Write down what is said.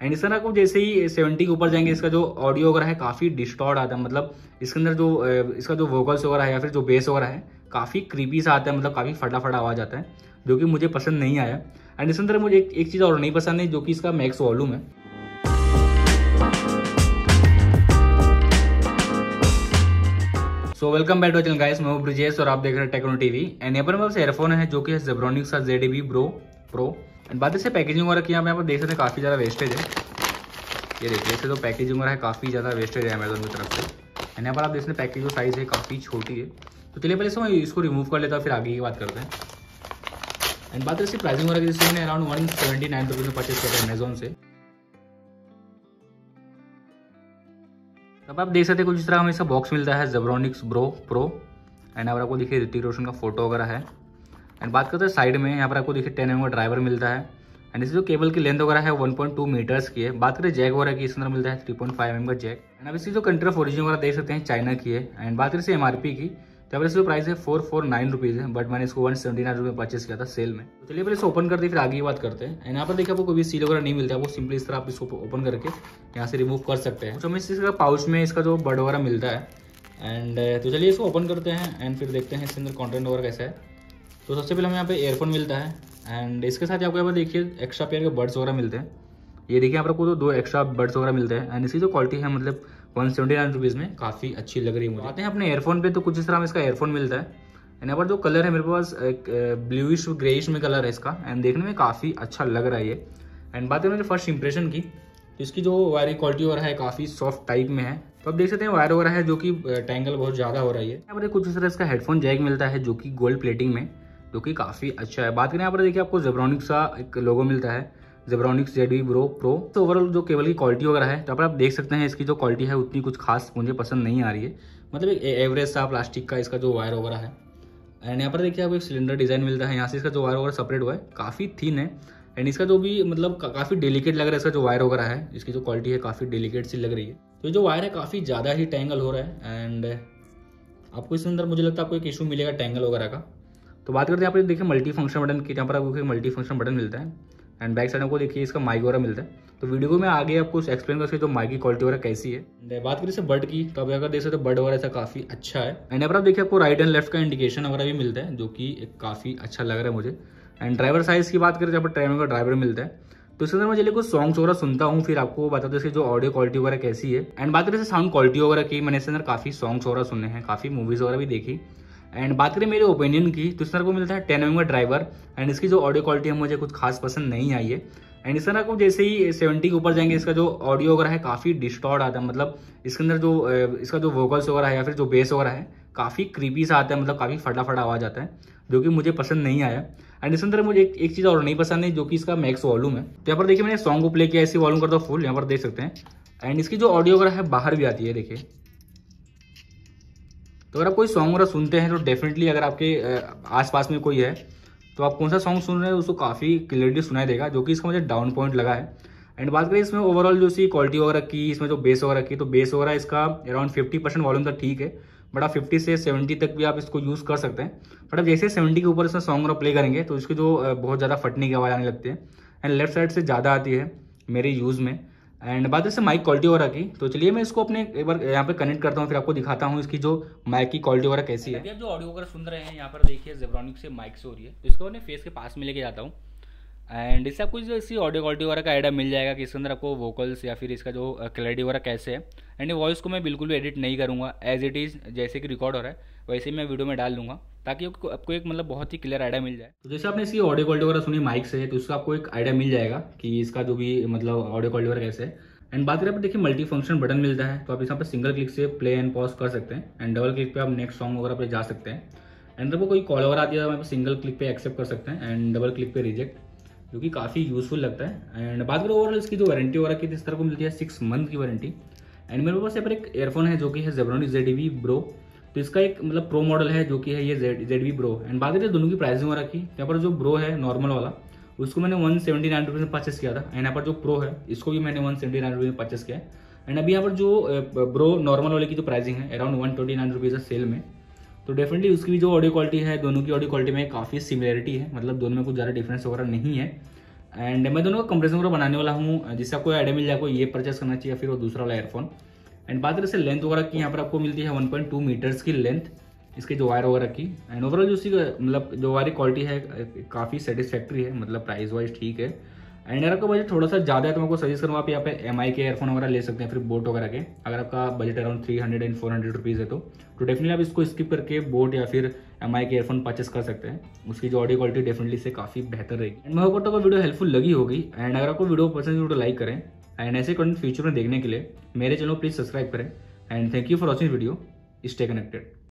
And इस तरह को जैसे ही सेवेंटी के ऊपर जाएँगे इसका जो ऑडियो वगैरह है काफ़ी डिस्टॉर्ड आता है। मतलब इसके अंदर जो इसका जो वोकल्स वगैरह है या फिर जो बेस वगैरह है काफ़ी क्रीपी सा आता है। मतलब काफ़ी फटाफट आवाज़ आता है जो कि मुझे पसंद नहीं आया। एंड इस अंदर मुझे एक, एक चीज़ और नहीं पसंद है जो कि इसका मैक्स वॉल्यूम है। So welcome back to channel guys मैं ब्रिजेश और आप देख रहे हैं टेक्नो टीवी एंड यहाँ पर मेरे पास एयरफोन है जो कि है जेब्रॉनिक्स का जेड ब्रो प्रो एंड बात इससे पैकेजिंग वगैरह की यहाँ पे देख सकते हैं काफ़ी ज़्यादा वेस्टेज है। ये देखिए, इससे तो पैकेजिंग वगैरह काफ़ी ज़्यादा वेस्टेज है अमेजोन की तरफ़ से। एंड यहाँ पर आप देख सकते हैं पैकेज जो साइज़ है, काफ़ी छोटी है। तो चलिए, पहले से मैं इसको रिमूव कर लेता हूँ, फिर आगे की बात करते हैं। एंड बात इसकी प्राइसिंग वगैरह की जैसे मैंने around one seventy nine rupees में परचेज किया था अमेजोन से। अब आप देख सकते हैं, कुछ इस तरह हमें इसका बॉक्स मिलता है जेब्रॉनिक्स ब्रो प्रो एंड यहाँ पर आपको देखिए, ऋतिक रोशन का फ़ोटो वगैरह है। एंड बात करते हैं साइड में, यहाँ पर आपको देखिए टेन एम का ड्राइवर मिलता है। एंड इस जो केबल की लेंथ वगैरह है 1.2 मीटर्स की है। बात करें जैक वगैरह की इस अंदर मिलता है 3.5 एम का जैक एंड अब इसकी जो कंट्री ऑफ़ ओरिजिन वगैरह देख सकते हैं चाइना की है। एंड बात करें इसे एमआरपी की तो अब इसका प्राइस है फोर फोर नाइन रुपीज़ है। बट मैंने इसको वन सेवेंटी नाइन रुपये परचेस किया था सेल में। तो चलिए पहले इसे ओपन करते फिर आगे की बात करते हैं। एंड यहाँ पर देखिए आपको कोई भी सील वगैरह नहीं मिलता है वो सिंपली इस तरह आप इसको ओपन करके यहाँ से रिमूव कर सकते हैं। तो हमें इसका पाउच में इसका जो बर्ड वगैरह मिलता है। एंड तो चलिए इसको ओपन करते हैं एंड फिर देखते हैं इसके अंदर कॉन्टेंट वगैरह कैसा है। तो सबसे पहले हमें यहाँ पे एयरफोन मिलता है एंड इसके साथ आपको यहाँ पर देखिए एक्स्ट्रा पेयर के बर्ड्स वगैरह मिलते हैं। ये देखिए यहाँ पर आपको तो दो एक्स्ट्रा बर्ड्स वगैरह मिलते हैं एंड इसकी जो क्वालिटी है मतलब वन सेवेंटी नाइन रुपीज़ में। काफ़ी अच्छी लग रही है मुझे। आते हैं अपने एयरफोन पे तो कुछ इस तरह में इसका एयरफोन मिलता है। एंड यहाँ पर जो कलर है मेरे पास एक ब्लूइश ग्रेइश में कलर है इसका एंड देखने में काफ़ी अच्छा लग रहा है ये। एंड बात करें मेरे फ़र्स्ट इंप्रेशन की तो इसकी जो वायरिंग क्वालिटी वगैरह है काफ़ी सॉफ्ट टाइप में है। तो आप देख सकते हैं वायर वगैरह है जो कि टैंगल बहुत ज़्यादा हो रही है यहाँ पर कुछ इस तरह इसका हेडफोन जैक मिलता है जो कि गोल्ड प्लेटिंग में। जो कि काफ़ी अच्छा है। बात करें यहाँ पर देखिए आपको जेब्रॉनिक्स का एक लोगो मिलता है। Zebronics Z V bro pro तो ओवरऑल जो केबल की क्वालिटी वगैरह है तो आप देख सकते हैं इसकी जो क्वालिटी है उतनी कुछ खास मुझे पसंद नहीं आ रही है। मतलब एक एवरेज सा प्लास्टिक का इसका जो वायर वगैरह है। एंड यहाँ पर देखिए आपको एक सिलेंडर डिज़ाइन मिलता है। यहाँ से इसका जो वायर वगैरह सेपरेट हुआ है काफ़ी थीन है। एंड इसका जो भी मतलब का, काफ़ी डेलिकेट लग रहा है इसका जो वायर वगैरह है। इसकी जो क्वालिटी है काफ़ी डेलिकेट सी लग रही है। तो जो वायर है काफ़ी ज़्यादा ही टैंगल हो रहा है। एंड आपको इसके अंदर मुझे लगता है आपको एक इशू मिलेगा टैंगल वगैरह का। तो बात करते हैं यहाँ पर देखिए मल्टी फ़ंक्शन बटन की यहाँ पर आपको मल्टी फ़ंक्शन बटन मिलता है। एंड बैक साइड आपको देखिए इसका माइक वगैरह मिलता है। तो वीडियो को मैं आगे आपको एक्सप्लेन करके तो माइक की क्वालिटी वगैरह कैसी है। बात करें बर्ड की तो अब अगर देख सकते बर्ड वगैरह ऐसा काफ़ी अच्छा है। एंड यहाँ पर आप देखिए आपको राइट एंड लेफ़्ट का इंडिकेशन वगैरह भी मिलता है जो कि काफ़ी अच्छा लग रहा है मुझे। एंड ड्राइवर साइज़ की बात करें जहाँ पर ट्रेन का ड्राइवर मिलता है। तो इसके अंदर मैं चलिए कुछ सॉन्ग्स वगैरह सुनता हूँ फिर आपको बताते हैं इसकी जो ऑडियो क्वालिटी वगैरह कैसी है। एंड बात करें साउंड क्वालिटी वगैरह की मैंने इसके अंदर काफ़ी सॉन्ग्स वगैरह सुने हैं काफ़ी मूवीज़ वगैरह भी देखी। एंड बात करें मेरे ओपिनियन की तो इस तरह को मिलता है टेन एम का ड्राइवर एंड इसकी जो ऑडियो क्वालिटी है मुझे कुछ खास पसंद नहीं आई है. एंड इस तरह को जैसे ही सेवेंटी के ऊपर जाएँगे इसका जो ऑडियो वगैरह है काफ़ी डिस्टॉर्ड आता है. मतलब इसके अंदर जो इसका जो वोकल्स वगैरह है या फिर जो बेस वगैरह है काफ़ी क्रीपी सा आता है. मतलब काफ़ी फटाफट आवाज़ आता है जो कि मुझे पसंद नहीं आया. एंड इस अंदर मुझे एक, एक चीज़ और नहीं पसंद है जो कि इसका मैक्स वॉल्यूम है. तो यहाँ पर देखिए मैंने सॉन्ग को प्ले किया ऐसी वॉल्यूम करता हूँ फुल यहाँ पर देख सकते हैं. एंड इसकी जो ऑडियो वगैरह है बाहर भी आती है देखिए. तो अगर आप कोई सॉन्ग वगैरह सुनते हैं तो डेफिनेटली अगर आपके आसपास में कोई है तो आप कौन सा सॉन्ग सुन रहे हैं, उसको काफ़ी क्लियरली सुनाई देगा, जो कि इसका मुझे डाउन पॉइंट लगा है। एंड बात करें इसमें ओवरऑल जो सी क्वालिटी वगैरह की, इसमें जो बेस वगैरह की तो बेस वगैरह इसका अराउंड फिफ्टी परसेंट वॉल्यूम तक ठीक है बट आप फिफ्टी से सेवेंटी तक भी आप इसको यूज़ कर सकते हैं। बट अब जैसे सेवेंटी के ऊपर इसमें सॉन्ग प्ले करेंगे तो इसकी जो बहुत ज़्यादा फटने की आवाज़ आने लगती है। एंड लेफ़्ट साइड से ज़्यादा आती है, मेरे यूज़ में। एंड बात इससे माइक क्वालिटी वगैरह की तो चलिए मैं इसको अपने एक बार यहाँ पे कनेक्ट करता हूँ, फिर आपको दिखाता हूँ इसकी जो माइक की क्वालिटी वगैरह कैसी है। अब जो ऑडियो वगैरह सुन रहे हैं, यहाँ पर देखिए जेब्रॉनिक से माइक से हो रही है। तो इसको मैंने फेस के पास में लेके जाता हूँ। एंड इससे आपको इसकी ऑडियो क्वालिटी वगैरह का आइडिया मिल जाएगा कि इसके अंदर आपको वोकल्स या फिर इसका जो क्लैरिटी वगैरह कैसे है। एंड वॉइस को मैं बिल्कुल भी एडिट नहीं करूँगा। एज इट इज़ जैसे कि रिकॉर्ड हो रहा है, वैसे ही मैं वीडियो में डाल दूँगा। ताकि आपको आपको एक मतलब बहुत ही क्लियर आइडिया मिल जाए। तो जैसे आपने इसकी ऑडियो क्वालिटी वगैरह सुनी माइक से तो उसका आपको एक आइडिया मिल जाएगा कि इसका जो भी मतलब ऑडियो क्वालिटी वगैरह कैसे है। एंड बात करें आप देखिए मल्टी फ़ंक्शन बटन मिलता है तो आप यहाँ पर सिंगल क्लिक से प्ले एंड पॉज कर सकते हैं। एंड डबल क्लिक पे आप नेक्स्ट सॉन्ग वगैरह पे जा सकते हैं। एंड जब कोई कॉल वगैरह आती है तो आप सिंगल क्लिक पे एक्सेप्ट कर सकते हैं। एंड डबल क्लिक पे रिजेक्ट जो कि काफ़ी यूजफुल लगता है। एंड बात करें ओवरऑल इसकी जो वारंटी वगैरह की इस तरह को मिलती है सिक्स मंथ की वारंटी एंड मेरे पास यहाँ पर एक एयरफोन है, जो कि है जेब्रोनिक जेड ब्रो तो इसका एक मतलब प्रो मॉडल है जो कि है ये Z Z V bro and बात करें दोनों की प्राइसिंग वगैरह की, यहाँ पर जो ब्रो है नॉर्मल वाला, उसको मैंने वन सेवेंटी नाइन रुपीज़ में परचेस किया था। एंड यहाँ पर जो प्रो है, इसको भी मैंने वन सेवेंटी नाइन रुपीज़ में परचेस किया है। एंड अभी यहाँ पर जो ब्रो नॉर्मल वाले की जो प्राइसिंग है around one twenty nine rupees है सेल में। तो डेफिनेटली उसकी भी जो ऑडियो क्वालिटी है, दोनों की ऑडियो क्वालिटी में काफ़ी सिमिलरिटी है। मतलब दोनों में कुछ ज़्यादा डिफरेंस वगैरह नहीं है। एंड मैं दोनों का कंपेरिजन वगैरह बनाने वाला हूँ। जिससे आपको आइडिया मिल जाए, आपको ये परचेस करना चाहिए फिर वो दूसरा वाला एयरफोन एंड बात करें लेंथ वगैरह की, यहाँ पर आपको मिलती है 1.2 मीटर्स की लेंथ इसके जो वायर वगैरह की। एंड ओवरऑल जो उसकी मतलब जो वायर क्वालिटी है, काफ़ी सेटिस्फैक्ट्री है मतलब प्राइस वाइज ठीक है। एंड अगर आपका बजट थोड़ा सा ज़्यादा है तो मैं आपको सजेस्ट करूँगा आप यहाँ पे एमआई के एयरफोन वगैरह ले सकते हैं, फिर बोट वगैरह के। अगर आपका budget around three hundred and four hundred rupees है तो। तो डेफिनेटली आप इसको स्किप करके बोट या फिर एमआई के एयरफोन परचेस कर सकते हैं। उसकी जो ऑडियो क्वालिटी डेफिनेटली से काफ़ी बेहतर रहेगी। एंड मैं होप करता हूँ वीडियो हेल्पफुल लगी होगी। एंड अगर आपको वीडियो पसंद है तो लाइक करें। एंड ऐसे कंटेंट फ्यूचर में देखने के लिए मेरे चैनल प्लीज़ सब्सक्राइब करें। And thank you for watching video stay connected